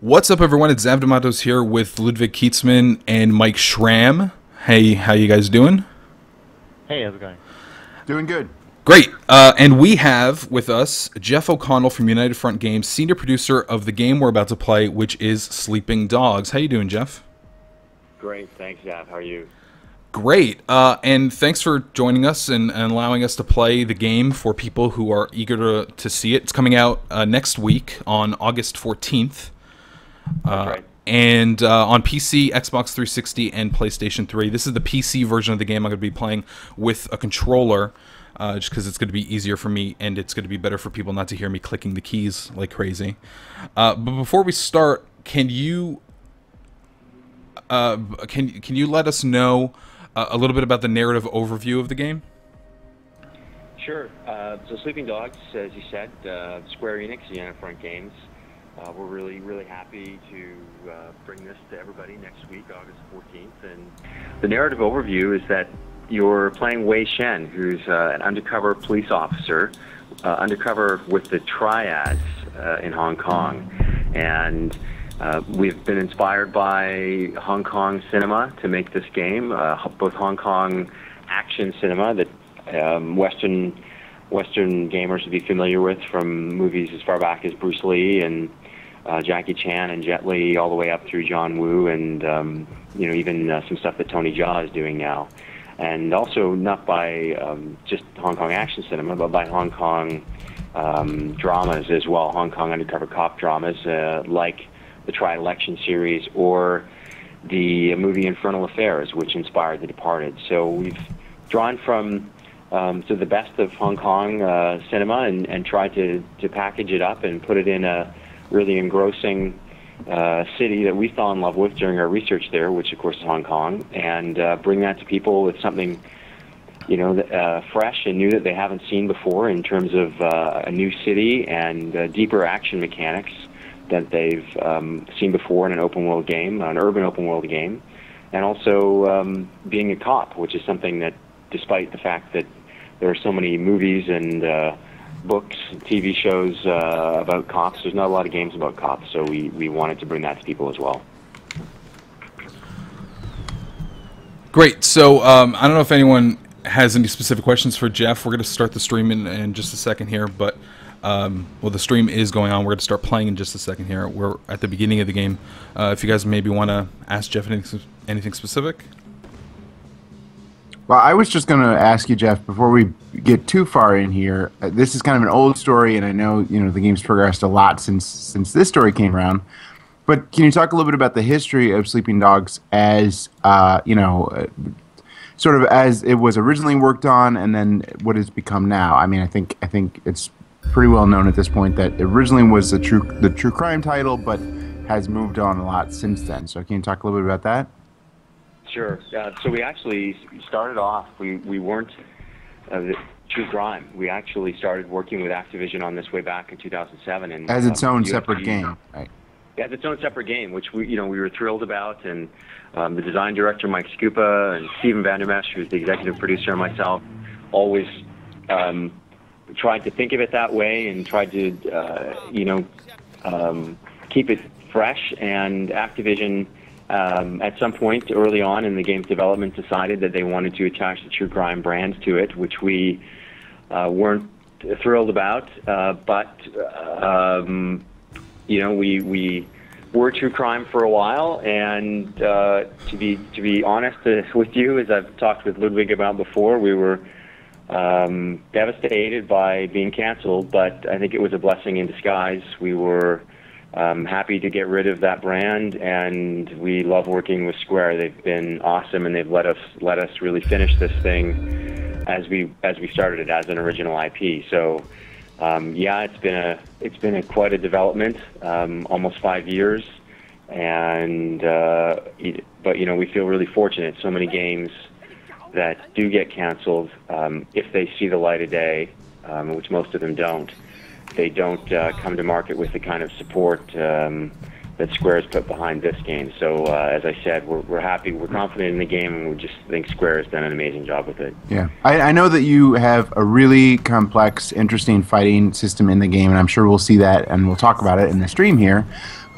What's up, everyone? It's Xav de Matos here with Ludwig Kietzmann and Mike Schramm. Hey, how you guys doing? Hey, how's it going? Doing good. Great. Uh, and we have with us Jeff O'Connell from United Front Games, senior producer of the game we're about to play, which is Sleeping Dogs. How you doing, Jeff? Great, thanks, Xav. How are you? Great. Uh, and thanks for joining us and, and, allowing us to play the game for people who are eager to, to see it. It's coming out uh, next week on August 14th. Uh, right. And uh, on PC, Xbox 360, and PlayStation 3. This is the PC version of the game I'm going to be playing with a controller. Uh, just because it's going to be easier for me and it's going to be better for people not to hear me clicking the keys like crazy. Uh, but before we start, can you uh, can can you let us know uh, a little bit about the narrative overview of the game? Sure. Uh, so Sleeping Dogs, as you said, uh, Square Enix, Front Games. Uh, we're really, really happy to uh, bring this to everybody next week, August 14th. And the narrative overview is that you're playing Wei Shen, who's uh, an undercover police officer, uh, undercover with the Triads uh, in Hong Kong. And uh, we've been inspired by Hong Kong cinema to make this game, both Hong Kong action cinema that um, Western Western gamers would be familiar with from movies as far back as Bruce Lee and uh, Jackie Chan and Jet Li, all the way up through John Woo, and um, you know even uh, some stuff that Tony Jaa is doing now, and also not by um, just Hong Kong action cinema, but by Hong Kong um, dramas as well, Hong Kong undercover cop dramas uh, like the Triad Election series or the movie Infernal Affairs, which inspired The Departed. So we've drawn from um, to the best of Hong Kong uh, cinema and, and tried to, to package it up and put it in a really engrossing uh, city that we fell in love with during our research there, which of course is Hong Kong, and uh, bring that to people with something, you know, uh, fresh and new that they haven't seen before in terms of uh, a new city and uh, deeper action mechanics that they've um, seen before in an open world game, an urban open world game, and also um, being a cop, which is something that, despite the fact that there are so many movies and uh, books, TV shows uh, about cops. There's not a lot of games about cops, so we, we wanted to bring that to people as well. Great. So um, I don't know if anyone has any specific questions for Jeff. We're going to start the stream in, in just a second here, but um, well, the stream is going on. We're going to start playing in just a second here. We're at the beginning of the game. Uh, if you guys maybe want to ask Jeff anything, anything specific. Well, I was just going to ask you, Jeff, before we get too far in here. Uh, this is kind of an old story, and I know you know the game's progressed a lot since since this story came around. But can you talk a little bit about the history of Sleeping Dogs as uh, you know, uh, sort of as it was originally worked on, and then what it's become now? I mean, I think I think it's pretty well known at this point that originally was the true the true crime title, but has moved on a lot since then. So can you talk a little bit about that? Sure. Uh, so we actually started off. We we weren't uh, true crime. We actually started working with Activision on this way back in 2007, and as its um, own separate game, right? As its own separate game, which we you know we were thrilled about, and um, the design director Mike Skupa and Stephen van der Mescht, who's the executive producer, and myself, always um, tried to think of it that way and tried to uh, you know um, keep it fresh. And Activision um, at some point early on in the game's development decided that they wanted to attach the True Crime brand to it, which we uh, weren't thrilled about. Uh, but um, you know, we we were True Crime for a while, and uh, to be to be honest uh, with you, as I've talked with Ludwig about before, we were. Um, devastated by being canceled, but I think it was a blessing in disguise. We were um, happy to get rid of that brand, and we love working with Square. They've been awesome, and they've let us let us really finish this thing as we as we started it as an original IP. So, um, yeah, it's been a it's been a, quite a development, um, almost five years, and uh, but you know we feel really fortunate. So many games that do get canceled, um, if they see the light of day, um, which most of them don't they don't uh, come to market with the kind of support um, that Square has put behind this game. So, uh, as I said, we're, we're happy, we're confident in the game, and we just think Square has done an amazing job with it. Yeah, I, I know that you have a really complex, interesting fighting system in the game, and I'm sure we'll see that and we'll talk about it in the stream here.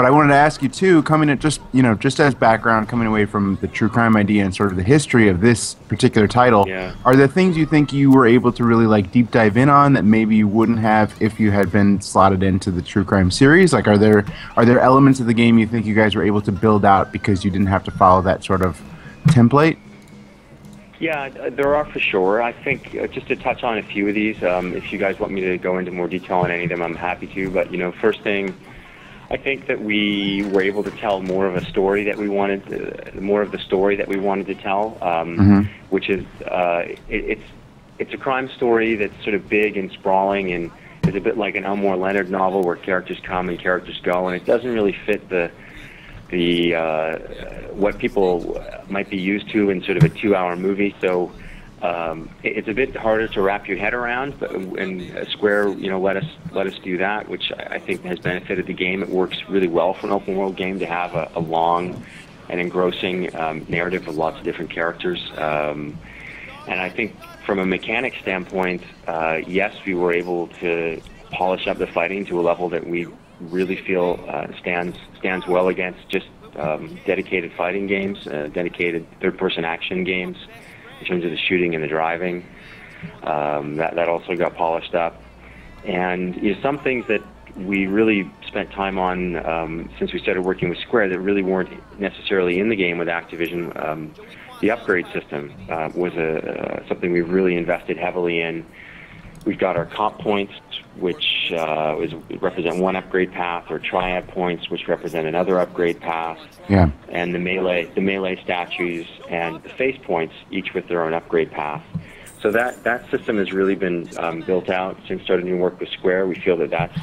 But I wanted to ask you too, coming at just you know just as background, coming away from the true crime idea and sort of the history of this particular title, Yeah. are there things you think you were able to really like deep dive in on that maybe you wouldn't have if you had been slotted into the true crime series? Like, are there are there elements of the game you think you guys were able to build out because you didn't have to follow that sort of template? Yeah, there are for sure. I think uh, just to touch on a few of these, um, if you guys want me to go into more detail on any of them, I'm happy to. But you know, first thing, I think that we were able to tell more of a story that we wanted, uh, more of the story that we wanted to tell, um, Mhm. which is uh, it, it's it's a crime story that's sort of big and sprawling and is a bit like an Elmore Leonard novel where characters come and characters go, and it doesn't really fit the the uh, what people might be used to in sort of a two-hour movie. So um, it's a bit harder to wrap your head around. But and Square, you know, let us let us do that, which I think has benefited the game. It works really well for an open-world game to have a, a long and engrossing um, narrative with lots of different characters. Um, and I think from a mechanic standpoint, uh, yes, we were able to polish up the fighting to a level that we really feel uh, stands stands well against just um, dedicated fighting games, uh, dedicated third-person action games in terms of the shooting and the driving. Um, that that also got polished up, and you know, some things that we really spent time on um, since we started working with Square that really weren't necessarily in the game with Activision. Um, the upgrade system uh, was a, uh, something we really invested heavily in. We've got our cop points, which uh, is, represent one upgrade path, or triad points, which represent another upgrade path, Yeah. and the melee, the melee statues, and the face points, each with their own upgrade path. So that that system has really been um, built out since starting to work with Square. We feel that that's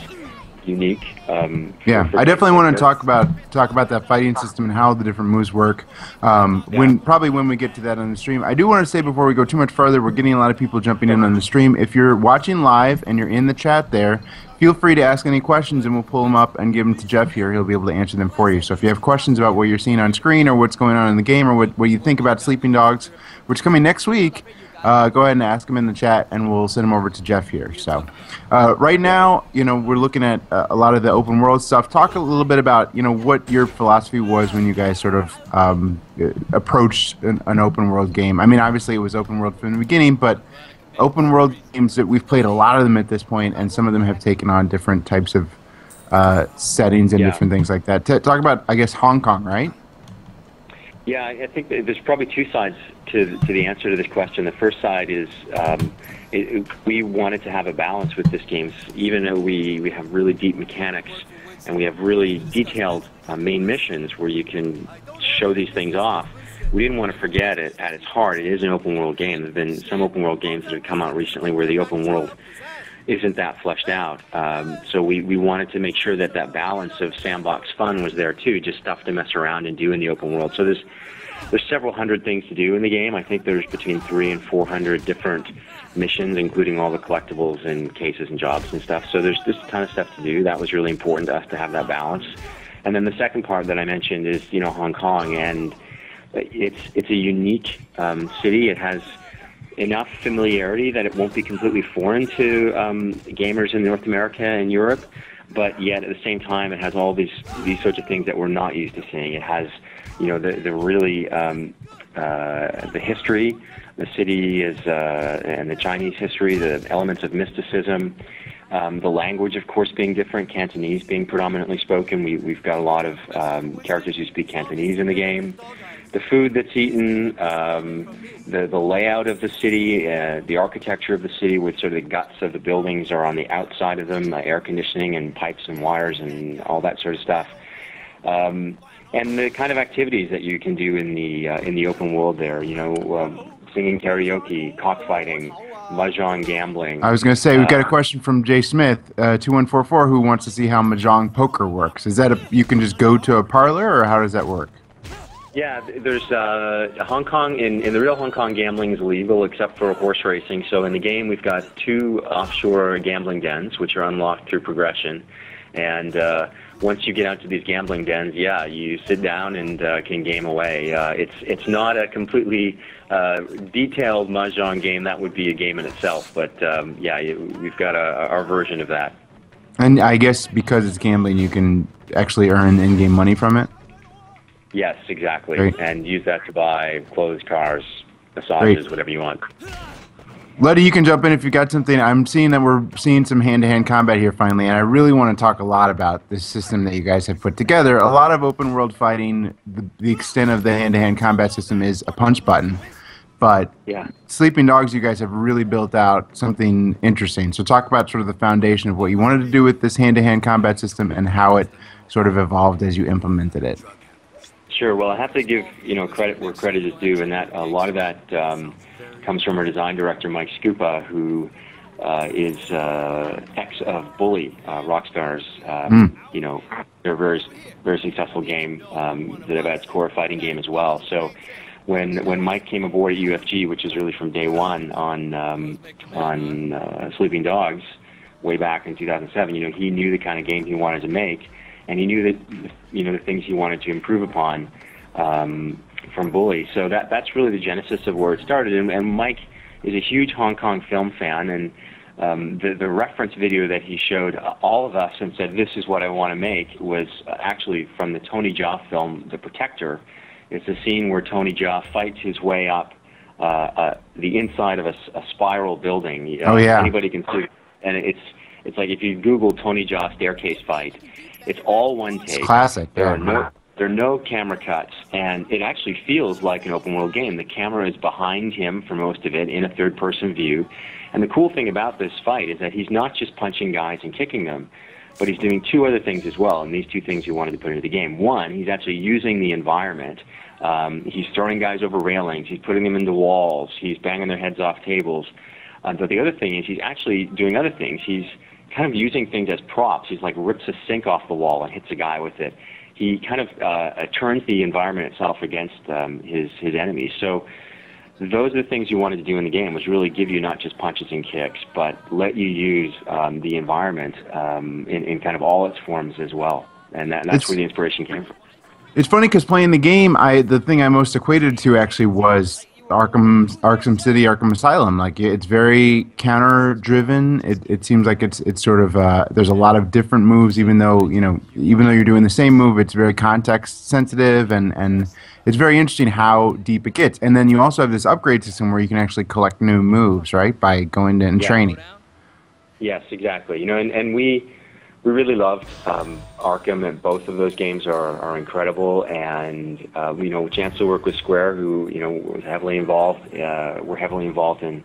unique. Um, for- Yeah, for I definitely want to talk about talk about that fighting system and how the different moves work. Um, When probably when we get to that on the stream, I do want to say before we go too much further, we're getting a lot of people jumping in on the stream. If you're watching live and you're in the chat there, feel free to ask any questions and we'll pull them up and give them to Jeff here. He'll be able to answer them for you. So if you have questions about what you're seeing on screen or what's going on in the game or what, what you think about Sleeping Dogs, which is coming next week, uh, go ahead and ask them in the chat, and we'll send them over to Jeff here. So, uh, right now, you know, we're looking at uh, a lot of the open world stuff. Talk a little bit about, you know, what your philosophy was when you guys sort of um, uh, approached an, an open world game. I mean, obviously, it was open world from the beginning, but open world games that we've played a lot of them at this point, and some of them have taken on different types of uh, settings and Yeah. different things like that. T- talk about, I guess, Hong Kong, right? Yeah, I think there's probably two sides to to the answer to this question. The first side is um, it, we wanted to have a balance with this game, even though we we have really deep mechanics and we have really detailed uh, main missions where you can show these things off. We didn't want to forget it at its heart. It is an open world game. There've been some open world games that have come out recently where the open world isn't that fleshed out. Um, so we, we wanted to make sure that that balance of sandbox fun was there too, just stuff to mess around and do in the open world. So there's there's several hundred things to do in the game. I think there's between three and four hundred different missions, including all the collectibles and cases and jobs and stuff. So there's just a ton of stuff to do. That was really important to us to have that balance. And then the second part that I mentioned is you know Hong Kong, and it's it's a unique um, city. It has enough familiarity that it won't be completely foreign to um, gamers in North America and Europe, but yet at the same time it has all these these sorts of things that we're not used to seeing. It has, you know, the the really um, uh, the history, the city is uh, and the Chinese history, the elements of mysticism. Um, the language, of course, being different, Cantonese being predominantly spoken. We, we've got a lot of um, characters who speak Cantonese in the game the food that's eaten, um, the the layout of the city, uh, the architecture of the city, with sort of the guts of the buildings are on the outside of them, uh, air conditioning and pipes and wires and all that sort of stuff. Um, and the kind of activities that you can do in the uh, in the open world there, you know, um, singing karaoke, cockfighting, mahjong gambling. I was going to say we've got a Uh, question from Jay Smith, two one four four, who wants to see how mahjong poker works. Is that a you can just go to a parlor, or how does that work? Yeah, there's uh, Hong Kong. In, in the real Hong Kong, gambling is legal except for horse racing. So in the game, we've got two offshore gambling dens, which are unlocked through progression. And uh, once you get out to these gambling dens, yeah, you sit down and uh, can game away. Uh, it's it's not a completely uh, detailed mahjong game. That would be a game in itself. But um, yeah, you, we've got a, our version of that. And I guess because it's gambling, you can actually earn in-game money from it. Yes, exactly. Great. And use that to buy clothes, cars, massages, Great. whatever you want. Letty, you can jump in if you got something. I'm seeing that we're seeing some hand-to-hand combat here finally, and I really want to talk a lot about this system that you guys have put together. A lot of open-world fighting, the, the extent of the hand-to-hand combat system is a punch button, but Yeah. Sleeping Dogs, you guys have really built out something interesting. So talk about sort of the foundation of what you wanted to do with this hand-to-hand combat system and how it sort of evolved as you implemented it. Sure. Well, I have to give you know credit where credit is due, and that a lot of that um, comes from our design director Mike Skupa, who uh, is uh, ex of Bully, uh, Rockstar's. Um, You know, they're very very successful game um, that at its core fighting game as well. So. When, when Mike came aboard at UFG, which is really from day one on um, on uh, Sleeping Dogs, way back in 2007, you know he knew the kind of game he wanted to make, and he knew that you know the things he wanted to improve upon um, from Bully. So that that's really the genesis of where it started. And, and Mike is a huge Hong Kong film fan, and um, the the reference video that he showed all of us and said this is what I want to make was actually from the Tony Jaa film The Protector. It's a scene where Tony Jaa fights his way up uh, uh, the inside of a, a spiral building. You know, Oh, yeah. Anybody can see, and it's it's like if you Google Tony Jaa staircase fight, it's all one take. classic, There yeah. are no there are no camera cuts, and it actually feels like an open world game. The camera is behind him for most of it in a third person view. And the cool thing about this fight is that he's not just punching guys and kicking them, but he's doing two other things as well. And these two things he wanted to put into the game. One, he's actually using the environment. Um, he's throwing guys over railings. He's putting them into walls. He's banging their heads off tables. Uh, but the other thing is he's actually doing other things. He's kind of using things as props. He's like rips a sink off the wall and hits a guy with it. He kind of uh, turns the environment itself against um, his his enemies. So those are the things you wanted to do in the game was really give you not just punches and kicks, but let you use um, the environment um, in, in kind of all its forms as well. And that, that's It's- where the inspiration came from. It's funny because playing the game, I the thing I most equated to actually was Arkham, Arkham City, Arkham Asylum. Like it's very counter driven. It, it seems like it's it's sort of uh, there's a lot of different moves. Even though you know, even though you're doing the same move, it's very context sensitive and and it's very interesting how deep it gets. And then you also have this upgrade system where you can actually collect new moves, right, by going to and Yeah. training. Yes, exactly. You know, and, and we we really loved um, Arkham, and both of those games are, are incredible. And uh, you know, chance to work with Square, who you know was heavily involved, uh, were heavily involved in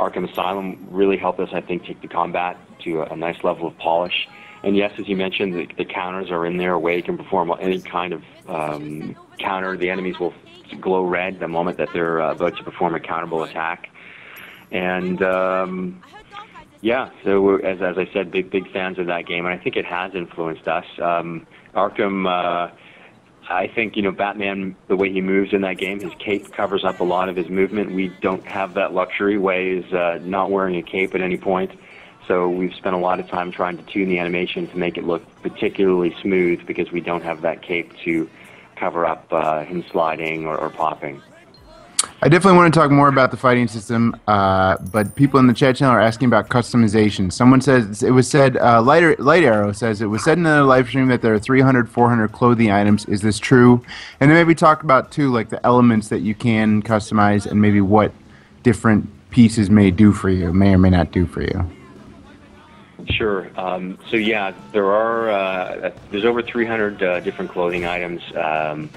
Arkham Asylum, really helped us, I think, take the combat to a, nice level of polish. And yes, as you mentioned, the, the counters are in there, where you can perform any kind of um, counter. The enemies will glow red the moment that they're uh, about to perform a counterable attack. And um, yeah, so as as I said, big big fans of that game, and I think it has influenced us. Um, Arkham, uh, I think you know Batman, the way he moves in that game, his cape covers up a lot of his movement. We don't have that luxury. Wei is uh, not wearing a cape at any point, so we've spent a lot of time trying to tune the animation to make it look particularly smooth because we don't have that cape to cover up uh, him sliding or, or popping. I definitely want to talk more about the fighting system, uh, but people in the chat channel are asking about customization. Someone says it was said, uh, Light, Light Arrow says it was said in a live stream that there are 300, 400 clothing items. Is this true? And then maybe talk about too, like the elements that you can customize and maybe what different pieces may do for you, may or may not do for you. Sure. Um, so yeah, there are uh, there's over 300 uh, different clothing items. Um,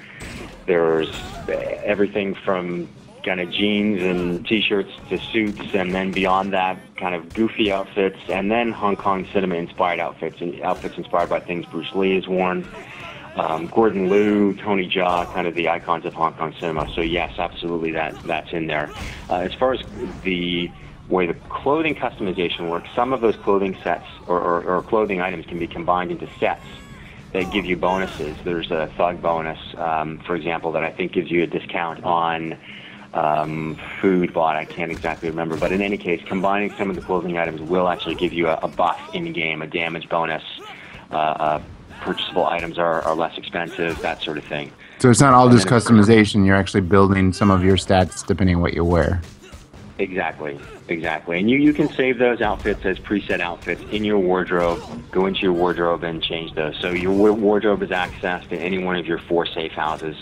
there's everything from kind of jeans and t-shirts to suits, and then beyond that, kind of goofy outfits, and then Hong Kong cinema inspired outfits and outfits inspired by things Bruce Lee has worn. Um, Gordon Liu, Tony Jaa, kind of the icons of Hong Kong cinema. So yes, absolutely, that that's in there. Uh, as far as the way the clothing customization works, some of those clothing sets or, or, or clothing items can be combined into sets that give you bonuses. There's a thug bonus, um, for example, that I think gives you a discount on um, food bought. I can't exactly remember, but in any case, combining some of the clothing items will actually give you a, a buff in game, a damage bonus. Uh, uh, purchasable items are, are less expensive, that sort of thing. So it's not all just customization. You're actually building some of your stats depending on what you wear. Exactly, exactly. And you, you can save those outfits as preset outfits in your wardrobe. Go into your wardrobe and change those. So your wardrobe is accessed to any one of your four safe houses.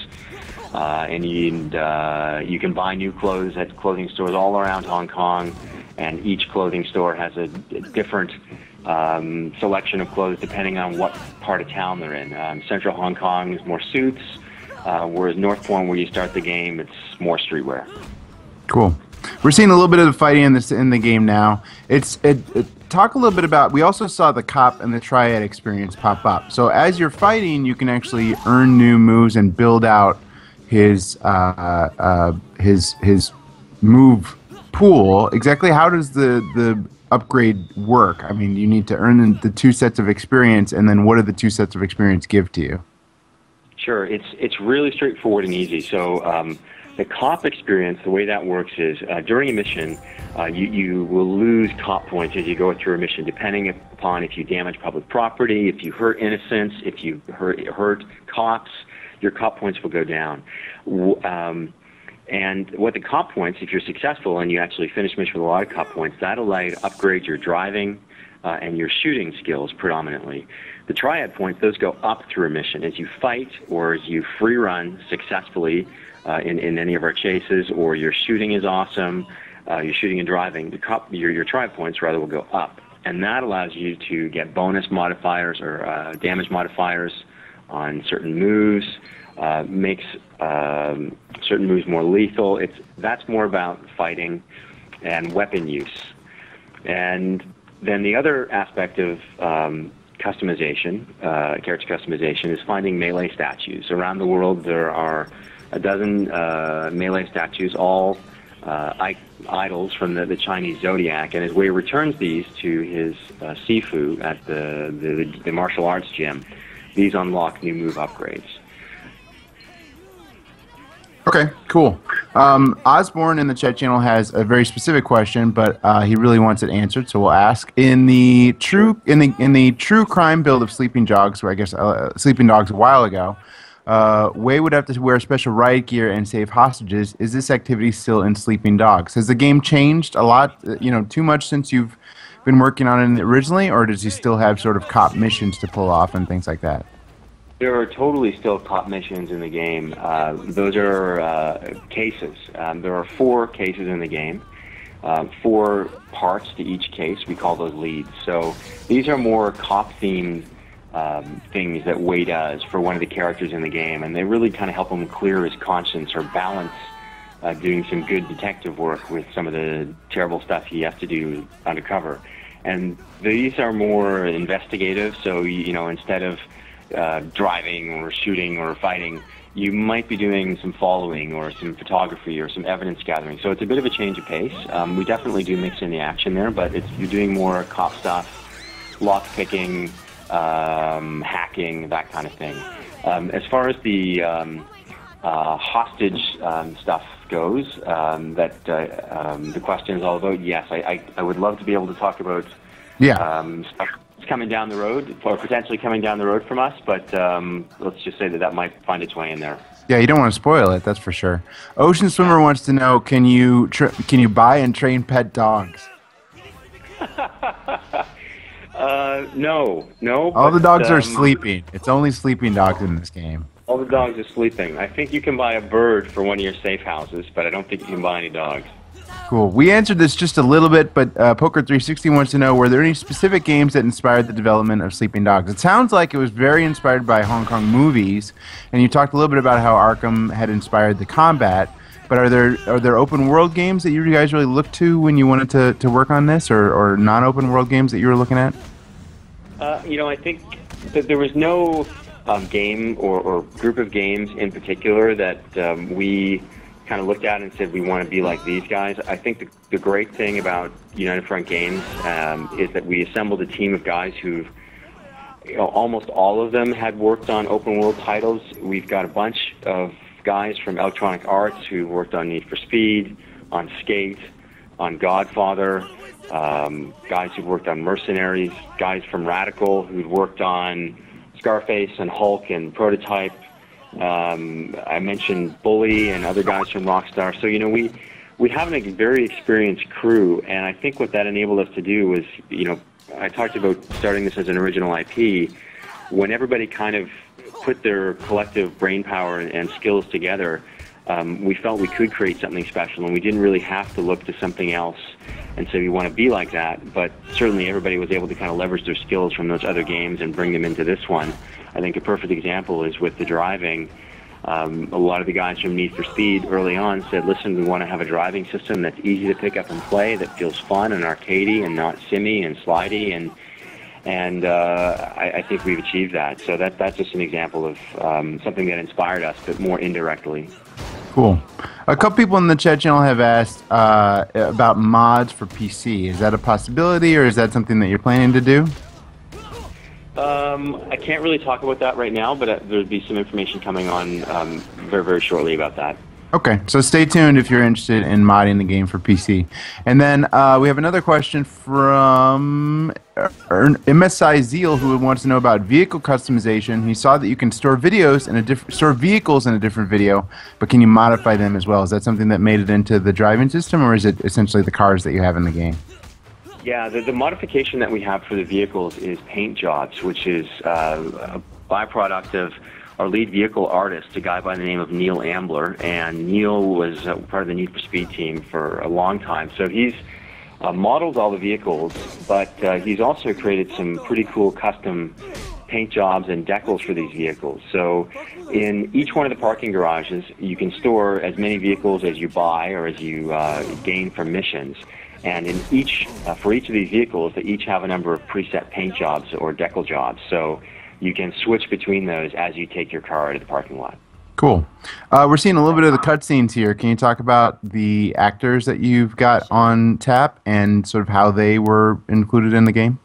Uh, and you, uh, you can buy new clothes at clothing stores all around Hong Kong. And each clothing store has a, different um, selection of clothes depending on what part of town they're in. Um, Central Hong Kong is more suits, uh, whereas North Point, where you start the game, it's more streetwear. Cool. We're seeing a little bit of the fighting in this in the game now. It's it, it, talk a little bit about. We also saw the cop and the triad experience pop up. So as you're fighting, you can actually earn new moves and build out his uh, uh, his his move pool. Exactly how does the the upgrade work? I mean, you need to earn the, two sets of experience, and then what do the two sets of experience give to you? Sure, it's it's really straightforward and easy. So um, the cop experience, the way that works is uh, during a mission, uh, you you will lose cop points as you go through a mission, depending upon if you damage public property, if you hurt innocents, if you hurt hurt cops, your cop points will go down. Um, and what the cop points, if you're successful and you actually finish mission with a lot of cop points, that'll allow you to upgrade your driving uh, and your shooting skills predominantly. The triad points, those go up through a mission. As you fight or as you free run successfully uh, in, in any of our chases, or your shooting is awesome, uh, your shooting and driving, the cop, your, your triad points rather will go up. And that allows you to get bonus modifiers or uh, damage modifiers on certain moves, uh, makes um, certain moves more lethal. It's that's more about fighting and weapon use. And then the other aspect of um, customization, uh, character customization, is finding melee statues. Around the world, there are a dozen uh, melee statues, all uh, I- idols from the, the Chinese zodiac. And as Wei returns these to his uh, Sifu at the, the, the martial arts gym, these unlock new move upgrades. Okay, cool. Um, Osborne in the chat channel has a very specific question, but uh, he really wants it answered, so we'll ask. In the true in the in the true crime build of Sleeping Dogs, where I guess uh, Sleeping Dogs a while ago, uh, Wei would have to wear special riot gear and save hostages. Is this activity still in Sleeping Dogs? Has the game changed a lot? uh, You know, too much since you've been working on it originally, or does he still have sort of cop missions to pull off and things like that? There are totally still cop missions in the game. Uh, those are uh, cases. Um, there are four cases in the game, uh, four parts to each case. We call those leads. So these are more cop themed um, things that Wei does for one of the characters in the game, and they really kind of help him clear his conscience or balance uh, doing some good detective work with some of the terrible stuff he has to do undercover. And these are more investigative. So you know, instead of uh, driving or shooting or fighting, you might be doing some following or some photography or some evidence gathering. So it's a bit of a change of pace. Um, we definitely do mix in the action there, but it's, you're doing more cop stuff, lock picking, um, hacking, that kind of thing. Um, as far as the um, uh, hostage um, stuff goes, um, that uh, um, the question is all about, yes, I, I, I would love to be able to talk about Yeah. um, stuff that's coming down the road, or potentially coming down the road from us, but um, let's just say that that might find its way in there. Yeah, you don't want to spoil it. That's for sure. Ocean Swimmer wants to know: Can you can you buy and train pet dogs? Uh, no, no. All the but, dogs are um, sleeping. It's only sleeping dogs in this game. All the dogs are sleeping. I think you can buy a bird for one of your safe houses, but I don't think you can buy any dogs. Cool. We answered this just a little bit, but uh, Poker 360 wants to know: Were there any specific games that inspired the development of Sleeping Dogs? It sounds like it was very inspired by Hong Kong movies, and you talked a little bit about how Arkham had inspired the combat. But are there are there open world games that you guys really looked to when you wanted to, to work on this, or, or non open world games that you were looking at? Uh, you know, I think that there was no um, game or, or group of games in particular that um, we kind of looked at and said we want to be like these guys. I think the, the great thing about United Front Games um, is that we assembled a team of guys who've you know, almost all of them had worked on open world titles. We've got a bunch of guys from Electronic Arts who worked on Need for Speed, on Skate, on Godfather, um, guys who worked on Mercenaries, guys from Radical who'd worked on Scarface and Hulk and Prototype. Um, I mentioned Bully and other guys from Rockstar. So you know we we have a very experienced crew, and I think what that enabled us to do was, you know, I talked about starting this as an original IP. When everybody kind of put their collective brain power and, skills together, um, we felt we could create something special, and we didn't really have to look to something else and say we want to be like that. But certainly, everybody was able to kind of leverage their skills from those other games and bring them into this one. I think a perfect example is with the driving. Um, a lot of the guys from Need for Speed early on said, "Listen, we want to have a driving system that's easy to pick up and play, that feels fun and arcadey, and not simmy and slidey." And and uh, I, I think we've achieved that. So that that's just an example of um, something that inspired us, but more indirectly. Cool. A couple people in the chat channel have asked uh, about mods for PC. Is that a possibility, or is that something that you're planning to do? Um, I can't really talk about that right now, but uh, there'll be some information coming on um, very, very shortly about that. Okay, so stay tuned if you're interested in modding the game for PC. And then uh, we have another question from MSI Zeal, who wants to know about vehicle customization. He saw that you can store videos in a store vehicles in a different video, but can you modify them as well? Is that something that made it into the driving system, or is it essentially the cars that you have in the game? Yeah, the, the modification that we have for the vehicles is paint jobs, which is uh, a byproduct of our lead vehicle artist, a guy by the name of Neil Ambler, and Neil was uh, part of the Need for Speed team for a long time. So he's uh, modeled all the vehicles, but uh, he's also created some pretty cool custom paint jobs and decals for these vehicles. So in each one of the parking garages, you can store as many vehicles as you buy or as you uh, gain from missions. And in each, uh, for each of these vehicles, they each have a number of preset paint jobs or decal jobs. So you can switch between those as you take your car out of the parking lot. Cool. Uh, we're seeing a little bit of the cutscenes here. Can you talk about the actors that you've got on tap and sort of how they were included in the game?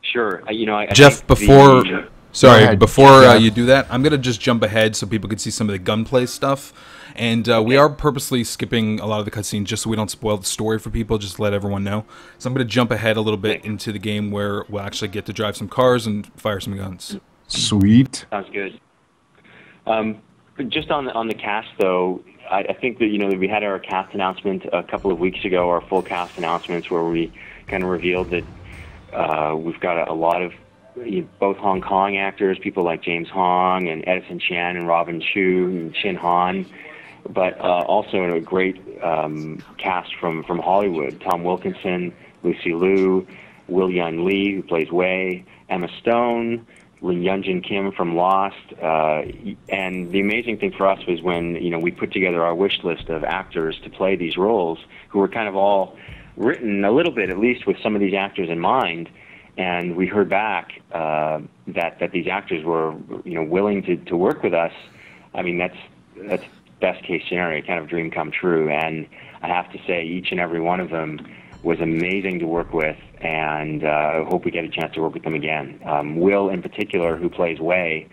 Sure. Uh, you know, I, Jeff, before the, sorry, before uh, you do that, I'm gonna just jump ahead so people can see some of the gunplay stuff. And uh, we are purposely skipping a lot of the cutscenes just so we don't spoil the story for people, just to let everyone know. So I'm going to jump ahead a little bit into the game where we'll actually get to drive some cars and fire some guns. Sweet. Sounds good. Um, just on the, on the cast, though, I, I think that, you know, we had our cast announcement a couple of weeks ago, our full cast announcements, where we kind of revealed that uh, we've got a, a lot of you know, both Hong Kong actors, people like James Hong and Edison Chen and Robin Chu and Chin Han but uh, also a great um, cast from, from Hollywood. Tom Wilkinson, Lucy Liu, Will Yun Lee, who plays Wei, Emma Stone, Lin Yunjin Kim from Lost. Uh, and the amazing thing for us was when you know we put together our wish list of actors to play these roles, who were kind of all written a little bit, at least with some of these actors in mind. And we heard back uh, that that these actors were you know willing to, to work with us. I mean that's that's best case scenario, kind of dream come true. And I have to say, each and every one of them was amazing to work with, and uh, I hope we get a chance to work with them again. Um, Will, in particular, who plays Wei,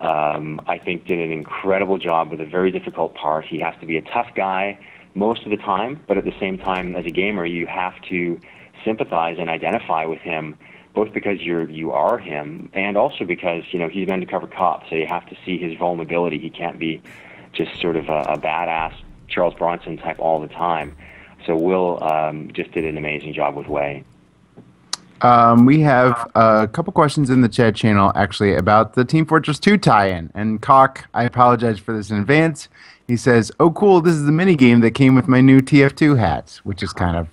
um, I think did an incredible job with a very difficult part. He has to be a tough guy most of the time, but at the same time, as a gamer, you have to sympathize and identify with him, both because you're you are him, and also because you know he's an undercover cop, so you have to see his vulnerability. He can't be just sort of a, a badass Charles Bronson type all the time. So Will um, just did an amazing job with Wei. Um, we have a couple questions in the chat channel actually about the Team Fortress 2 tie-in. And Cock, I apologize for this in advance. He says, "Oh, cool! This is the mini game that came with my new TF2 hats," which is kind of,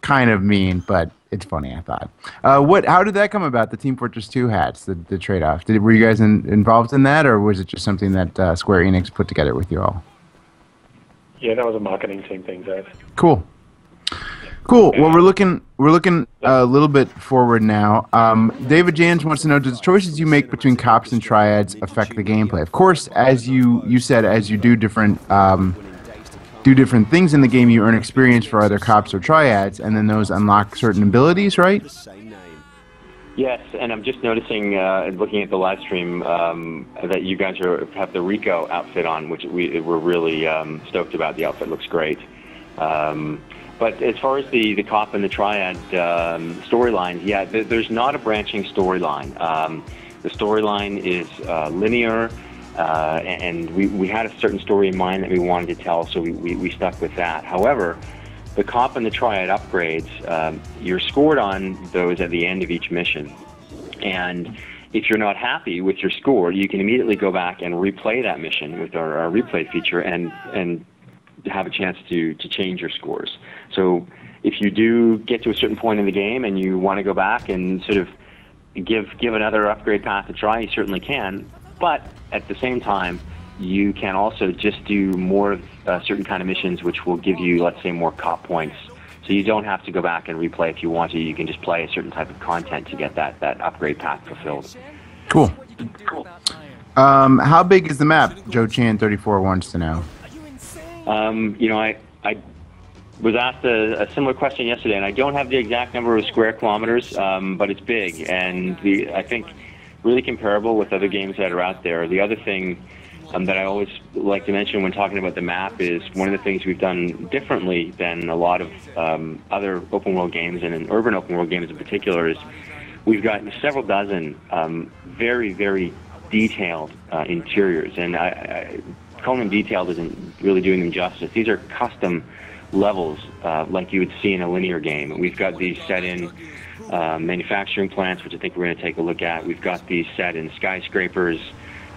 kind of mean, but it's funny. I thought. Uh, what? How did that come about? The Team Fortress 2 hats, the, the trade off. Did were you guys in, involved in that, or was it just something that uh, Square Enix put together with you all? Yeah, that was a marketing team thing, Dave. Cool. Cool. Well, we're looking we're looking a little bit forward now. Um, David Jans wants to know: Does the choices you make between cops and triads affect the gameplay? Of course, as you you said, as you do different um, do different things in the game, you earn experience for other cops or triads, and then those unlock certain abilities, right? Yes, and I'm just noticing, uh, looking at the live stream, um, that you guys are, have the Rico outfit on, which we, we're really um, stoked about. The outfit looks great. Um, but as far as the, the cop and the triad um, storyline, yeah, th- there's not a branching storyline. Um, the storyline is uh, linear Uh, and we, we had a certain story in mind that we wanted to tell, so we, we, we stuck with that. However, the cop and the triad upgrades, um, you're scored on those at the end of each mission. And if you're not happy with your score, you can immediately go back and replay that mission with our, our replay feature and, and have a chance to, to change your scores. So if you do get to a certain point in the game and you want to go back and sort of give give another upgrade path a try, you certainly can. But at the same time, you can also just do more of uh, certain kind of missions, which will give you, let's say, more cop points. So you don't have to go back and replay if you want to. You can just play a certain type of content to get that, that upgrade path fulfilled. Cool. Um, how big is the map? Joe Chan thirty four wants to know. Um, you know, I, I was asked a, a, similar question yesterday, and I don't have the exact number of square kilometers, um, but it's big, and the, I think really comparable with other games that are out there. The other thing um, that I always like to mention when talking about the map is one of the things we've done differently than a lot of um, other open world games, and in urban open world games in particular, is we've got several dozen um, very, very detailed uh, interiors, and I, I, calling them detailed isn't really doing them justice. These are custom levels uh, like you would see in a linear game. We've got these set in uh, manufacturing plants, which I think we're going to take a look at. We've got these set in skyscrapers,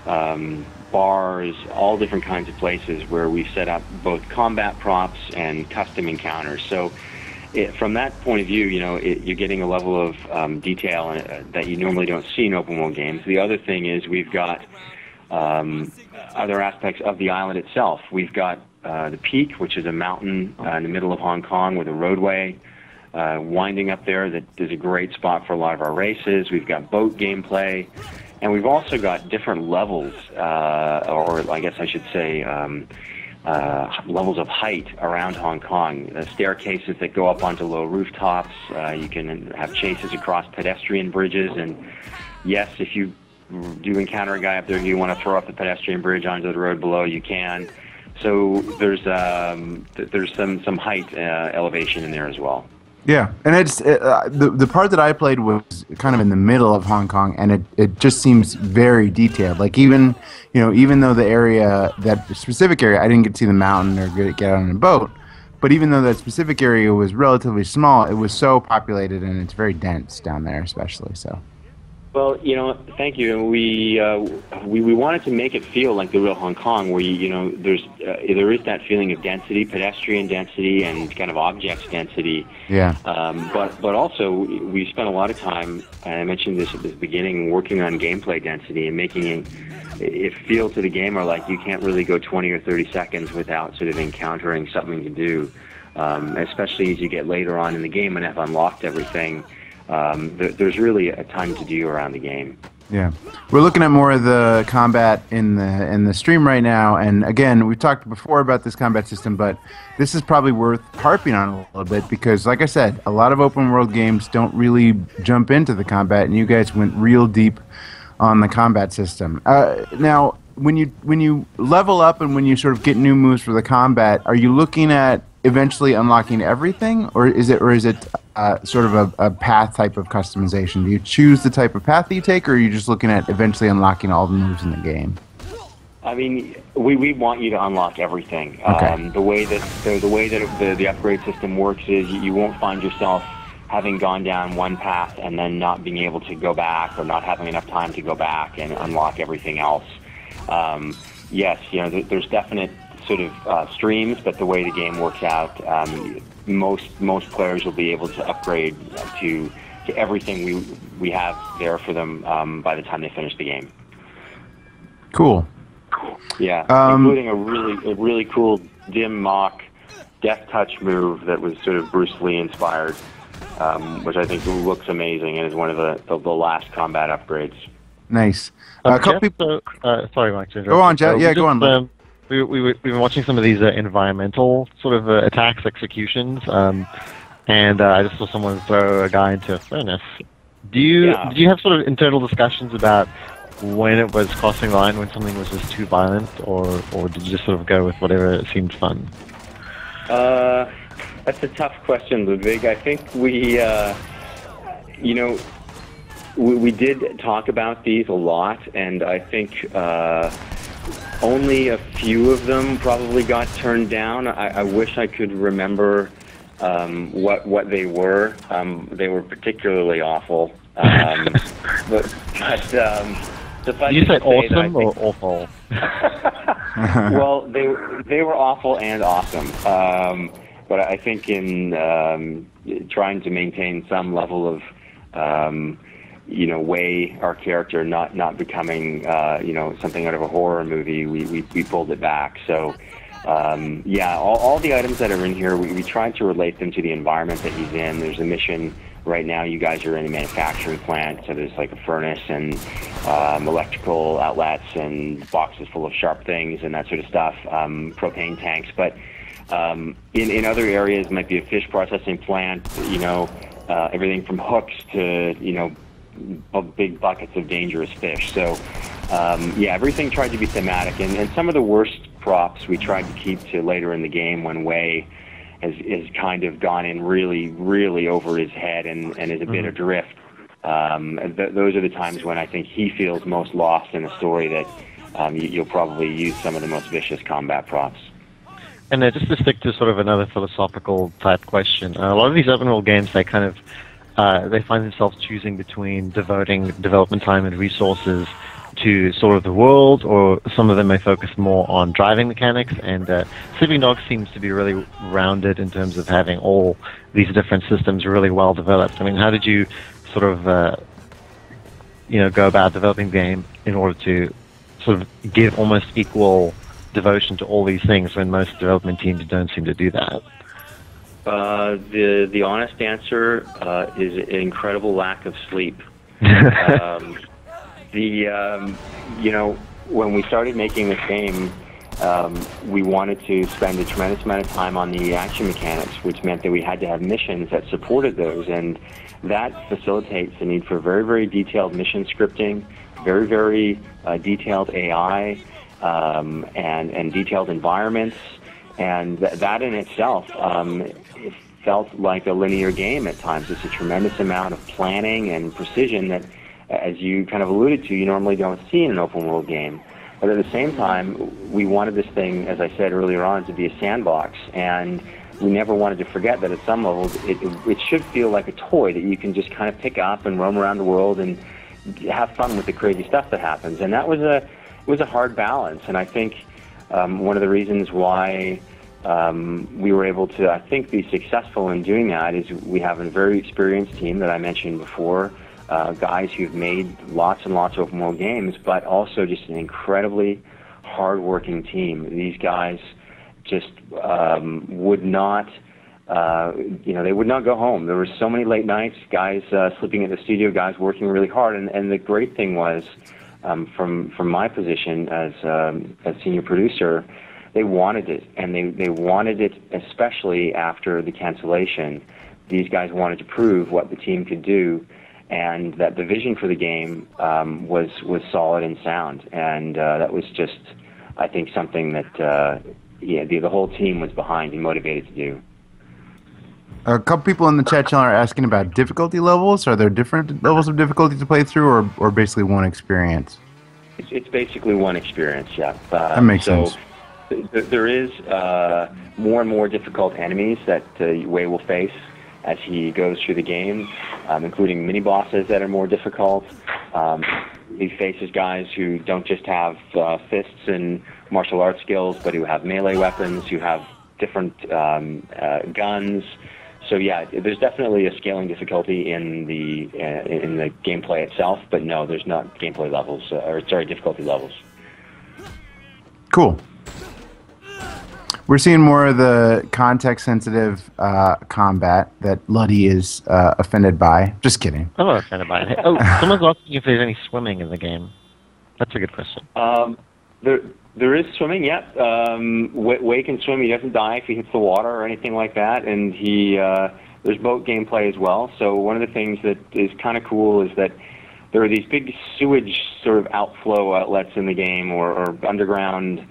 um, bars, all different kinds of places where we've set up both combat props and custom encounters. So, it, from that point of view, you know, it, you're getting a level of um, detail uh, that you normally don't see in open world games. The other thing is we've got um, other aspects of the island itself. We've got uh, the Peak, which is a mountain uh, in the middle of Hong Kong with a roadway uh, winding up there that is a great spot for a lot of our races. We've got boat gameplay, and we've also got different levels, uh, or I guess I should say, um, uh, levels of height around Hong Kong. Uh, staircases that go up onto low rooftops. Uh, you can have chases across pedestrian bridges, and yes, if you do encounter a guy up there, and you want to throw off the pedestrian bridge onto the road below, you can. So there's um, th- there's some some height elevation in there as well. Yeah, and it's uh, the the part that I played was kind of in the middle of Hong Kong, and it, it just seems very detailed. Like even you know even though the area that specific area I didn't get to see the mountain or get get on a boat, but even though that specific area was relatively small, it was so populated and it's very dense down there, especially so. Well, you know, thank you. We uh, we we wanted to make it feel like the real Hong Kong, where you, you know there's uh, there is that feeling of density, pedestrian density, and kind of objects density. Yeah. Um, but but also we spent a lot of time, and I mentioned this at the beginning, working on gameplay density and making it, it feel to the gamer like you can't really go 20 or 30 seconds without sort of encountering something to do. Um, especially as you get later on in the game and have unlocked everything um, th- there's really a ton to do around the game. Yeah, we're looking at more of the combat in the in the stream right now, and again, we've talked before about this combat system, but this is probably worth harping on a little bit because, like I said, a lot of open world games don't really jump into the combat, and you guys went real deep on the combat system. Uh, now, when you when you level up and when you sort of get new moves for the combat, are you looking at eventually unlocking everything, or is it or is it uh, sort of a, a, path type of customization? Do you choose the type of path that you take, or are you just looking at eventually unlocking all the moves in the game? I mean, we, we want you to unlock everything. Okay. Um, the way that the, the way that the, the upgrade system works is you, you won't find yourself having gone down one path and then not being able to go back or not having enough time to go back and unlock everything else. Um, yes, you know, there, there's definite sort of uh, streams, but the way the game works out, um, most most players will be able to upgrade to to everything we we have there for them um, by the time they finish the game. Cool. Yeah, Um, including a really a really cool dim mak death touch move that was sort of Bruce Lee inspired, um, which I think looks amazing and is one of the the, the last combat upgrades. Nice. Uh, a couple Jeff, people. so, uh, sorry, Mike. to Go on. Jeff. Uh, we Yeah, just, go on, Um, we, we, we've been watching some of these uh, environmental sort of uh, attacks, executions, um, and uh, I just saw someone throw a guy into a furnace. Do you Yeah. did you have sort of internal discussions about when it was crossing the line, when something was just too violent, or or did you just sort of go with whatever seemed fun? Uh, that's a tough question, Ludwig. I think we, uh, you know, we, we did talk about these a lot, and I think uh, only a few of them probably got turned down. I, I wish I could remember um, what what they were. Um, they were particularly awful. Um, but but um, suffice You said say that I awesome or awful? well, they they were awful and awesome. Um, but I think in um, trying to maintain some level of um, you know Wei our character not not becoming uh, you know something out of a horror movie, we we, we pulled it back. So. Um, yeah, all, all the items that are in here, we, we tried to relate them to the environment that he's in. There's a mission right now. You guys are in a manufacturing plant, so there's like a furnace and um, electrical outlets and boxes full of sharp things and that sort of stuff, um, propane tanks. But um, in, in other areas, it might be a fish processing plant, you know, uh, everything from hooks to, you know, big buckets of dangerous fish. So, um, yeah, everything tried to be thematic. And, and some of the worst props we tried to keep to later in the game when Wei has, has kind of gone in really, really over his head and, and is a bit adrift. Um, th- those are the times when I think he feels most lost in a story that um, you, you'll probably use some of the most vicious combat props. And uh, just to stick to sort of another philosophical type question, uh, a lot of these open world games, they kind of uh, they find themselves choosing between devoting development time and resources to sort of the world, or some of them may focus more on driving mechanics. And uh, Sleeping Dogs seems to be really rounded in terms of having all these different systems really well developed. I mean, how did you sort of uh, you know go about developing the game in order to sort of give almost equal devotion to all these things when most development teams don't seem to do that. Uh, the the honest answer uh, is an incredible lack of sleep. um, the um, you know when we started making this game, um, we wanted to spend a tremendous amount of time on the action mechanics, which meant that we had to have missions that supported those, and that facilitates the need for very very detailed mission scripting, very very uh, detailed AI, um, and and detailed environments, and th- that in itself. Um, felt like a linear game at times. It's a tremendous amount of planning and precision that, as you kind of alluded to, you normally don't see in an open world game. But at the same time, we wanted this thing, as I said earlier on, to be a sandbox, and we never wanted to forget that at some levels it, it, it should feel like a toy that you can just kind of pick up and roam around the world and have fun with the crazy stuff that happens. And that was a was a hard balance, and I think um, one of the reasons why um, we were able to, I think, be successful in doing that is we have a very experienced team that I mentioned before, uh, guys who've made lots and lots of open world games, but also just an incredibly hardworking team. These guys just um, would not. Uh, you know, they would not go home. There were so many late nights, guys uh, sleeping at the studio, guys working really hard. And, and the great thing was, um, from from my position as um, as senior producer, they wanted it, and they they wanted it especially after the cancellation. These guys wanted to prove what the team could do, and that the vision for the game um, was was solid and sound, and uh, that was just, I think, something that uh, yeah the, the whole team was behind and motivated to do. A couple people in the chat channel are asking about difficulty levels. Are there different levels of difficulty to play through, or, or basically one experience? It's, it's basically one experience, yeah. Uh, That makes so sense. Th- th- there is uh, more and more difficult enemies that uh, Wei will face as he goes through the game, um, including mini bosses that are more difficult. Um, he faces guys who don't just have uh, fists and martial arts skills, but who have melee weapons, who have different um, uh, guns. So yeah, there's definitely a scaling difficulty in the uh, in the gameplay itself, but no, there's not gameplay levels uh, or sorry, difficulty levels. Cool. We're seeing more of the context sensitive uh, combat that Luddy is uh, offended by. Just kidding. I'm not offended by it. Oh, someone's asking if there's any swimming in the game. That's a good question. Um, there, there is swimming. Yep. Um, Wa- Wei can swim. He doesn't die if he hits the water or anything like that. And he, uh, there's boat gameplay as well. So one of the things that is kind of cool is that there are these big sewage sort of outflow outlets in the game, or, or underground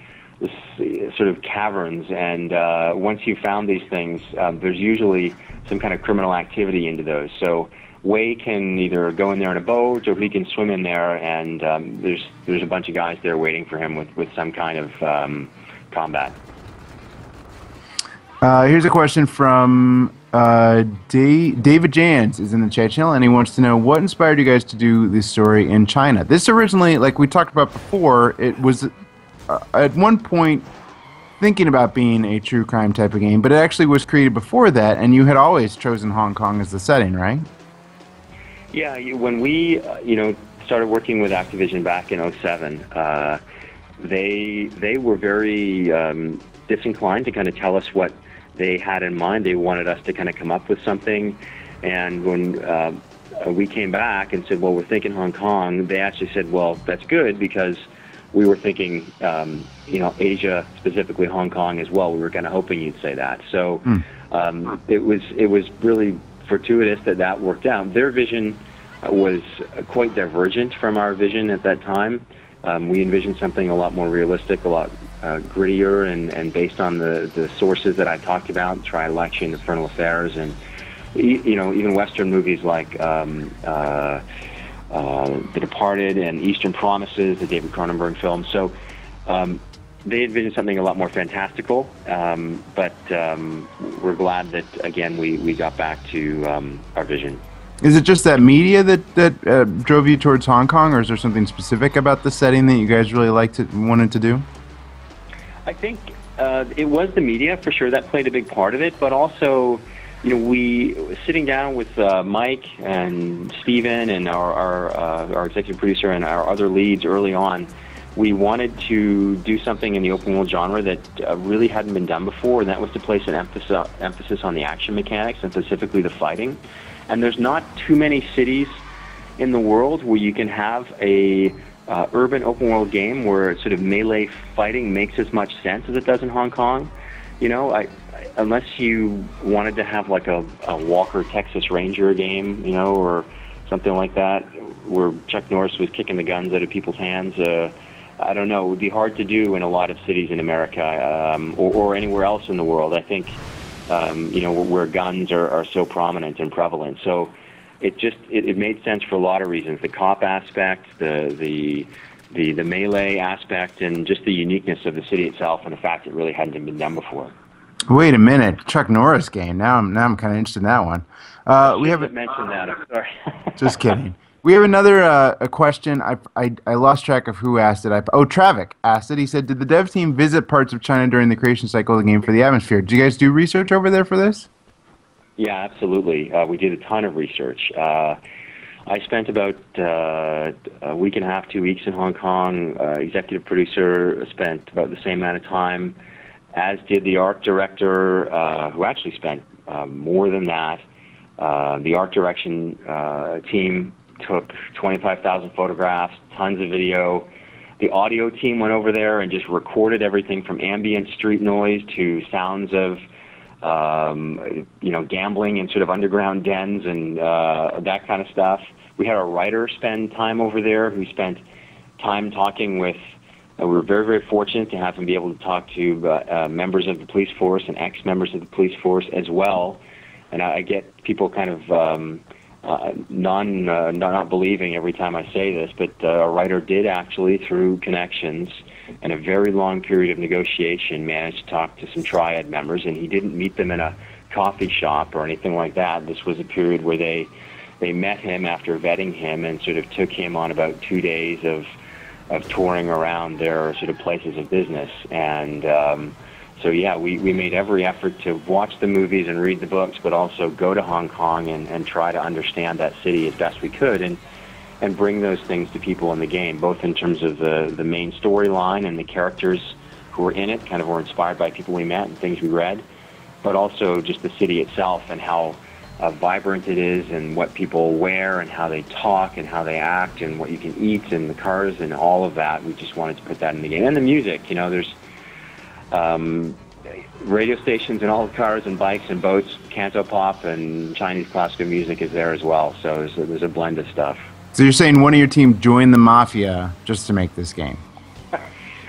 sort of caverns. And uh, once you've found these things, um, there's usually some kind of criminal activity into those. So Wei can either go in there in a boat or he can swim in there, and um, there's there's a bunch of guys there waiting for him with with some kind of um, combat. Uh, here's a question from uh, Da- David Jans is in the chat channel, and he wants to know what inspired you guys to do this story in China. This originally, like we talked about before, it was at one point thinking about being a true crime type of game, but it actually was created before that, and you had always chosen Hong Kong as the setting, right? Yeah, when we uh, you know started working with Activision back in 07, uh, they they were very um, disinclined to kind of tell us what they had in mind. They wanted us to kind of come up with something, and when uh, we came back and said, "Well, we're thinking Hong Kong," they actually said, "Well, that's good because." We were thinking, um, you know, Asia, specifically Hong Kong as well. We were kind of hoping you'd say that. So um, it was it was really fortuitous that that worked out. Their vision was quite divergent from our vision at that time. Um, we envisioned something a lot more realistic, a lot uh, grittier, and, and based on the, the sources that I talked about, triad election, infernal affairs, and you know even Western movies like um, uh, uh, The Departed and Eastern Promises, the David Cronenberg film. So um, they envisioned something a lot more fantastical, um, but um, we're glad that again we, we got back to um, our vision. Is it just that media that that uh, drove you towards Hong Kong, or is there something specific about the setting that you guys really liked to wanted to do? I think uh, it was the media for sure that played a big part of it, but also, you know, we sitting down with uh, Mike and Stephen and our our, uh, our executive producer and our other leads early on. We wanted to do something in the open world genre that uh, really hadn't been done before, and that was to place an emphasis emphasis on the action mechanics and specifically the fighting. And there's not too many cities in the world where you can have a uh, urban open world game where sort of melee fighting makes as much sense as it does in Hong Kong. You know, I, I, unless you wanted to have like a, a Walker Texas Ranger game, you know, or something like that, where Chuck Norris was kicking the guns out of people's hands. Uh, I don't know. It would be hard to do in a lot of cities in America um, or, or anywhere else in the world. I think, um, you know, where guns are, are so prominent and prevalent. So it just it, it made sense for a lot of reasons: the cop aspect, the the the the melee aspect, and just the uniqueness of the city itself, and the fact it really hadn't been done before. Wait a minute, Chuck Norris game. Now I'm now I'm kind of interested in that one. Uh, we haven't mentioned that. I'm sorry. just kidding. We have another uh, a question. I, I I lost track of who asked it. I, oh, Travic asked it. He said, "Did the dev team visit parts of China during the creation cycle of the game for the atmosphere? Did you guys do research over there for this?" Yeah, absolutely. Uh, we did a ton of research. Uh, I spent about uh, a week and a half, two weeks in Hong Kong. Uh, executive producer spent about the same amount of time, as did the art director, uh, who actually spent uh, more than that. Uh, the art direction uh, team took 25,000 photographs, tons of video. The audio team went over there and just recorded everything from ambient street noise to sounds of um, you know, gambling in sort of underground dens and uh, that kind of stuff. We had a writer spend time over there who spent time talking with. Uh, we were very, very fortunate to have him be able to talk to uh, uh, members of the police force and ex-members of the police force as well. And I, I get people kind of um, uh, non, uh, not believing every time I say this, but uh, a writer did actually, through connections and a very long period of negotiation, manage to talk to some triad members. And he didn't meet them in a coffee shop or anything like that. This was a period where they they met him after vetting him and sort of took him on about two days of of touring around their sort of places of business. And um, so, yeah, we, we made every effort to watch the movies and read the books, but also go to Hong Kong and, and try to understand that city as best we could and, and bring those things to people in the game, both in terms of the, the main storyline and the characters who were in it, kind of were inspired by people we met and things we read, but also just the city itself and how uh, vibrant it is and what people wear and how they talk and how they act and what you can eat and the cars and all of that. We just wanted to put that in the game. And the music, you know, there's um, radio stations in all the cars and bikes and boats, canto pop and Chinese classical music is there as well. So there's a, there's a blend of stuff. So you're saying one of your team joined the mafia just to make this game?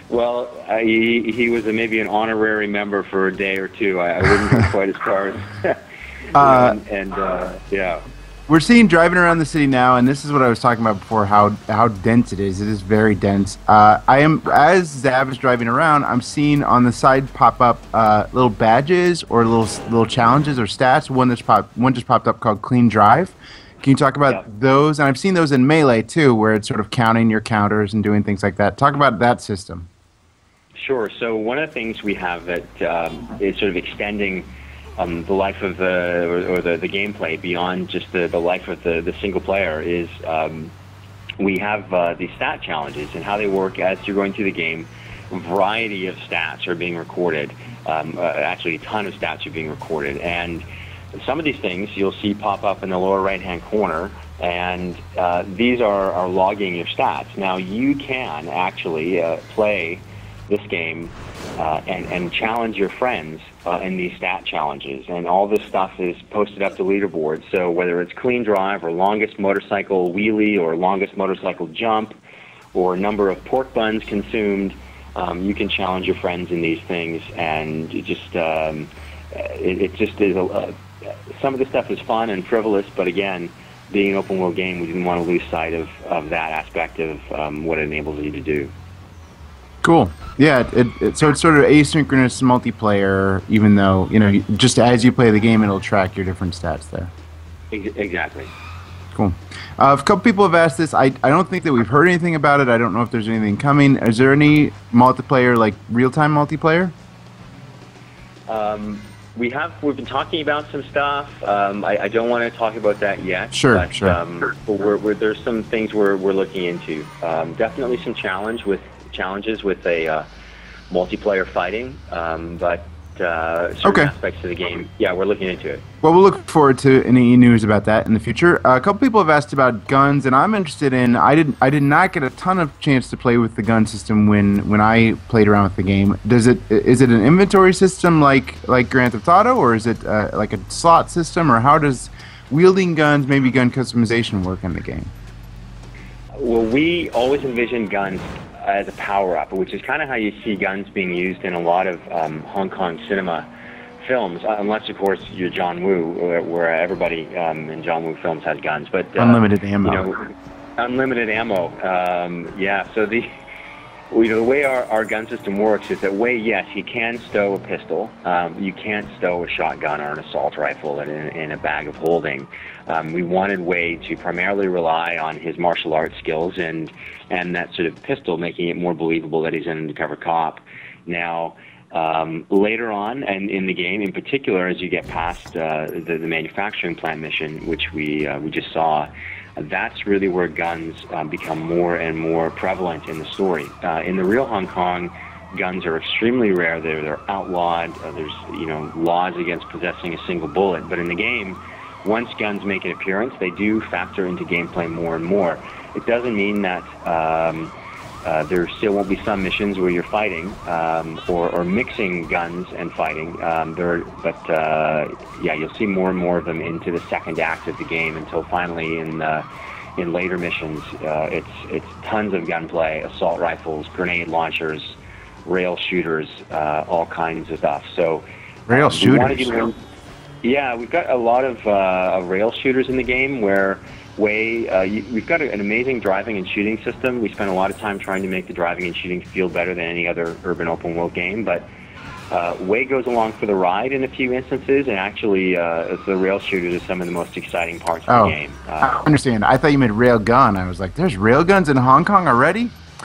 Well, uh, he, he was a, maybe an honorary member for a day or two. I, I wouldn't go quite as far as. Uh, and and uh, yeah. we're seeing driving around the city now, and this is what I was talking about before. How how dense it is. It is very dense. Uh, I am as Xav is driving around. I'm seeing on the side pop up uh, little badges or little little challenges or stats. One that's pop one just popped up called Clean Drive. Can you talk about Yeah. those? And I've seen those in Melee too, where it's sort of counting your counters and doing things like that. Talk about that system. Sure. So one of the things we have that um, is sort of extending um, the life of the or, or the, the gameplay beyond just the, the life of the, the single player is um, we have uh, these stat challenges and how they work as you're going through the game. A variety of stats are being recorded. Um, uh, actually, a ton of stats are being recorded, and some of these things you'll see pop up in the lower right-hand corner, and uh, these are, are logging your stats. Now you can actually uh, play this game uh, and, and challenge your friends uh, in these stat challenges. And all this stuff is posted up to leaderboard. So whether it's clean drive or longest motorcycle wheelie or longest motorcycle jump or number of pork buns consumed, um, you can challenge your friends in these things. And it just um, it, it just is a, a, some of the stuff is fun and frivolous, but again. Being an open world game, we didn't want to lose sight of, of that aspect of um, what it enables you to do. Cool. Yeah. It, it, so it's sort of asynchronous multiplayer, even though you know just as you play the game, it'll track your different stats there. Exactly. Cool. Uh, a couple people have asked this. I, I don't think that we've heard anything about it. I don't know if there's anything coming. Is there any multiplayer, like real time multiplayer? Um, we have we've been talking about some stuff. Um, I, I don't want to talk about that yet. Sure, but, sure. Um, but we're, we're, there's some things we're, we're looking into. Um, definitely some challenge with challenges with a uh, multiplayer fighting. Um, but uh, certain Okay. aspects of the game, yeah, we're looking into it. Well, we'll look forward to any news about that in the future. Uh, a couple people have asked about guns, and I'm interested in. I did. I did not get a ton of chance to play with the gun system when when I played around with the game. Does it? Is it an inventory system like like Grand Theft Auto, or is it uh, like a slot system, or how does wielding guns, maybe gun customization, work in the game? Well, we always envision guns as a power up, which is kind of how you see guns being used in a lot of um, Hong Kong cinema films, uh, unless, of course, you're John Woo, where, where everybody um, in John Woo films has guns. But uh, Unlimited ammo. You know, unlimited ammo. Um, yeah. So the you know the way our, our gun system works is that Wei yes you can stow a pistol um, you can't stow a shotgun or an assault rifle in, in a bag of holding um, we wanted Wei to primarily rely on his martial arts skills and and that sort of pistol making it more believable that he's an undercover cop now um, later on and in the game in particular as you get past uh, the, the manufacturing plant mission which we uh, we just saw that's really where guns um, become more and more prevalent in the story. Uh, in the real Hong Kong, guns are extremely rare. They're, they're outlawed. Uh, there's you know laws against possessing a single bullet. But in the game, once guns make an appearance, they do factor into gameplay more and more. It doesn't mean that um, uh, there still won't be some missions where you're fighting um, or, or mixing guns and fighting. Um, there, but uh, yeah, you'll see more and more of them into the second act of the game until finally in uh, in later missions, uh, it's it's tons of gunplay, assault rifles, grenade launchers, rail shooters, uh, all kinds of stuff. So Rail shooters. You to learn- yeah, we've got a lot of, uh, of rail shooters in the game where Wei uh, you, we've got a, an amazing driving and shooting system. We spent a lot of time trying to make the driving and shooting feel better than any other urban open world game, but uh, Wei goes along for the ride in a few instances, and actually, uh, the rail shooters are some of the most exciting parts of Oh, the game. I Uh, understand. I thought you meant rail gun. I was like, "There's rail guns in Hong Kong already."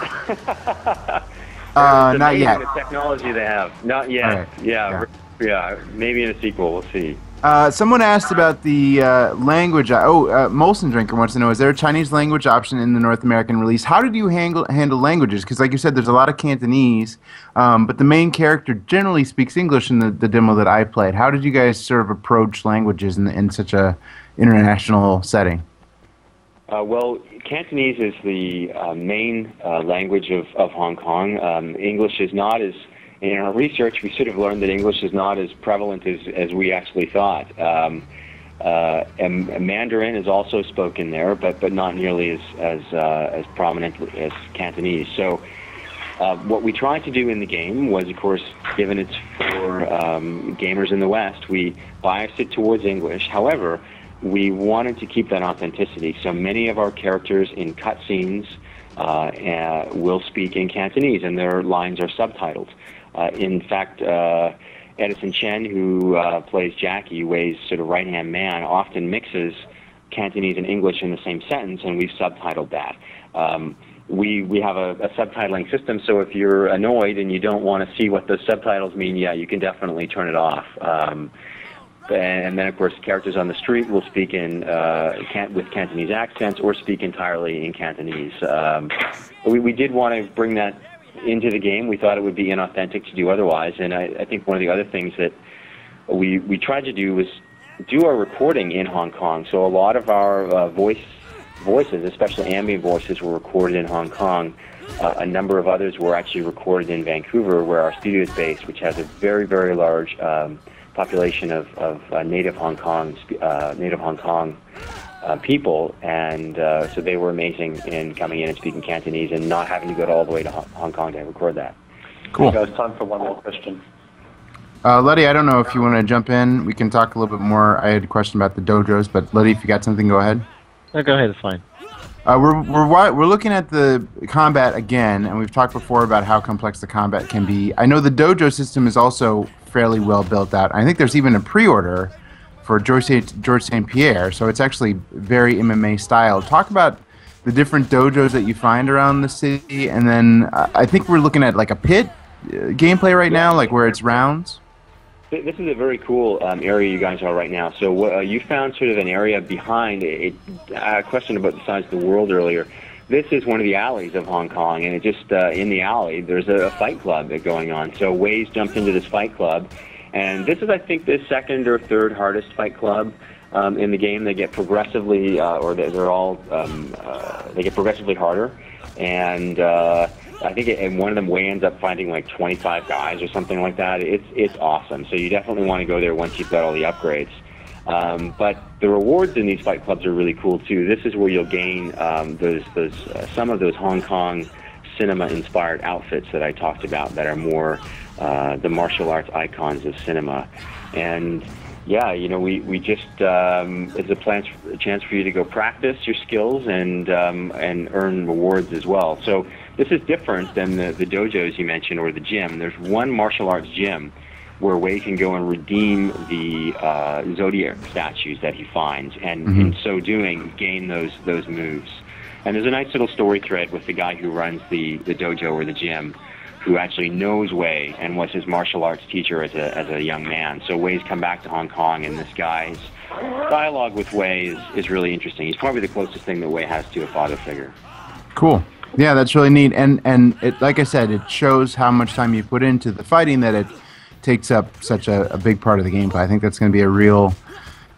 uh, not yet. The technology they have, not yet. Right. Yeah, yeah, maybe in a sequel. We'll see. Uh, someone asked about the uh, language. Oh, uh, Molson Drinker wants to know: Is there a Chinese language option in the North American release? How did you handle handle languages? Because, like you said, there's a lot of Cantonese, um, but the main character generally speaks English in the, the demo that I played. How did you guys sort of approach languages in, in such a international setting? Uh, well, Cantonese is the uh, main uh, language of, of Hong Kong. Um, English is not as, in our research, we sort of learned that English is not as prevalent as, as we actually thought. Um, uh, and, and Mandarin is also spoken there, but, but not nearly as, as, uh, as prominent as Cantonese. So, uh, what we tried to do in the game was, of course, given it's for um, gamers in the West, we biased it towards English. However, we wanted to keep that authenticity. So many of our characters in cutscenes uh, uh, will speak in Cantonese, and their lines are subtitled. Uh, in fact, uh, Edison Chen, who uh, plays Jackie, Wei's sort of right hand man, often mixes Cantonese and English in the same sentence, and we've subtitled that. Um, we we have a, a, subtitling system, so if you're annoyed and you don't want to see what the subtitles mean, yeah, you can definitely turn it off. Um, and then, of course, characters on the street will speak in uh, can- with Cantonese accents or speak entirely in Cantonese. Um, we, we did want to bring that into the game. We thought it would be inauthentic to do otherwise, and I, I think one of the other things that we we tried to do was do our recording in Hong Kong. So a lot of our uh, voice voices, especially ambient voices, were recorded in Hong Kong. Uh, a number of others were actually recorded in Vancouver, where our studio is based, which has a very, very large um, population of, of uh, native Hong Kong, uh, native Hong Kong uh, people, and uh, so they were amazing in coming in and speaking Cantonese and not having to go all the way to Hong Kong to record that. Cool. Guys, time for one more question. Uh, Letty, I don't know if you want to jump in. We can talk a little bit more. I had a question about the dojos, but Letty, if you got something, go ahead. No, go ahead. It's fine. Uh, we're, we're, we're looking at the combat again, and we've talked before about how complex the combat can be. I know the dojo system is also fairly well built out. I think there's even a pre-order for George St. George St. Pierre, so it's actually very MMA style. Talk about the different dojos that you find around the city, and then uh, I think we're looking at like a pit uh, gameplay right now, like where it's rounds. This is a very cool um, area you guys are right now. So uh, you found sort of an area behind a, question about the size of the world earlier. This is one of the alleys of Hong Kong, and it just uh, in the alley there's a, a fight club going on. So Wei's jumped into this fight club, and this is I think the second or third hardest fight club um, in the game. They get progressively, uh, or they're all um, uh, they get progressively harder, and uh, I think it, and one of them Wei ends up finding like 25 guys or something like that. It's it's awesome. So you definitely want to go there once you've got all the upgrades. Um, but the rewards in these fight clubs are really cool too. This is where you'll gain um, those those uh, some of those Hong Kong cinema inspired outfits that I talked about that are more uh, the martial arts icons of cinema. And yeah, you know, we, we just um, it's a, plan, a chance for you to go practice your skills and um, and earn rewards as well. So this is different than the, the dojos you mentioned or the gym. There's one martial arts gym where Wei can go and redeem the uh, zodiac statues that he finds, and mm-hmm. in so doing, gain those those moves. And there's a nice little story thread with the guy who runs the, the dojo or the gym, who actually knows Wei and was his martial arts teacher as a as a young man. So Wei's come back to Hong Kong, and this guy's dialogue with Wei is, is really interesting. He's probably the closest thing that Wei has to a father figure. Cool. Yeah, that's really neat. And and it, like I said, it shows how much time you put into the fighting that it takes up such a, a big part of the gameplay. I think that's going to be a real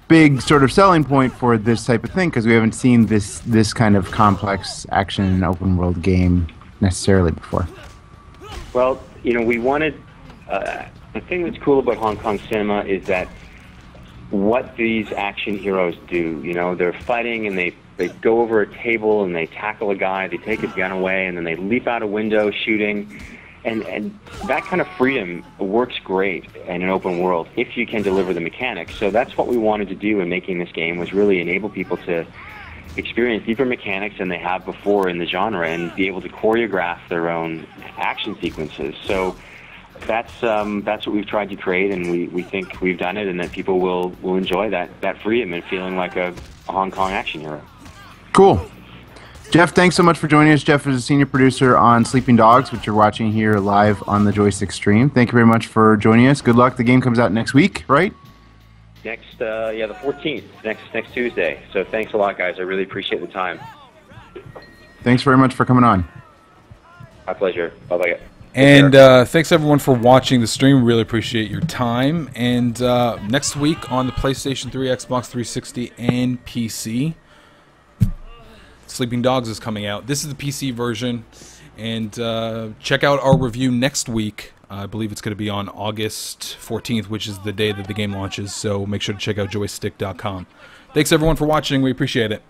big sort of selling point for this type of thing because we haven't seen this this kind of complex action open world game necessarily before. Well, you know, we wanted uh, the thing that's cool about Hong Kong cinema is that what these action heroes do. You know, they're fighting and they they go over a table and they tackle a guy, they take his gun away, and then they leap out a window shooting. And, and that kind of freedom works great in an open world if you can deliver the mechanics. So that's what we wanted to do in making this game was really enable people to experience deeper mechanics than they have before in the genre and be able to choreograph their own action sequences. So that's um, that's what we've tried to create, and we, we think we've done it, and that people will, will enjoy that, that freedom and feeling like a, a Hong Kong action hero. Cool. Jeff, thanks so much for joining us. Jeff is a senior producer on Sleeping Dogs, which you're watching here live on the Joystiq stream. Thank you very much for joining us. Good luck. The game comes out next week, right? Next, uh, yeah, the 14th, next next Tuesday. So thanks a lot, guys. I really appreciate the time. Thanks very much for coming on. My pleasure. Bye bye. And uh, thanks everyone for watching the stream. Really appreciate your time. And uh, next week on the PlayStation 3, Xbox 360, and PC. Sleeping Dogs is coming out. This is the PC version, and uh, check out our review next week. I believe it's going to be on August 14th, which is the day that the game launches. So make sure to check out joystiq.com. Thanks everyone for watching. We appreciate it.